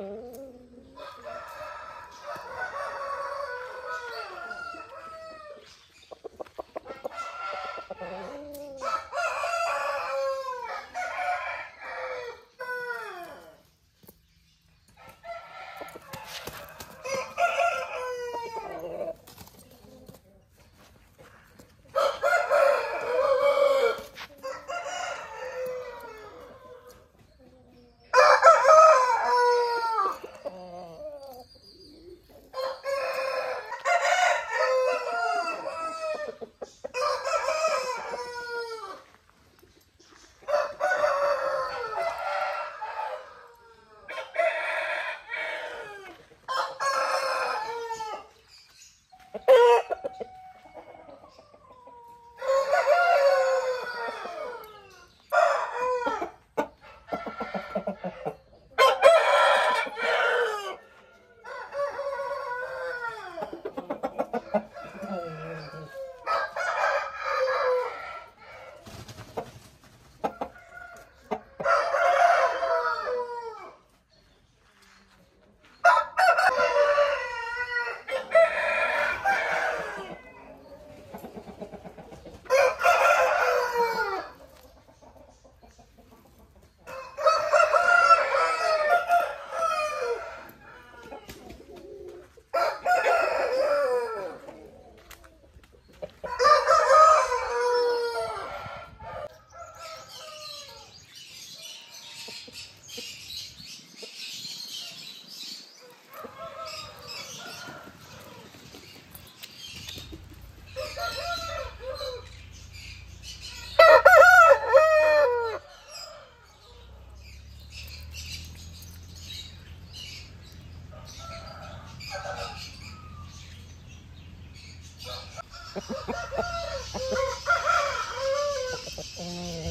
Mm-hmm. Ha ha ha!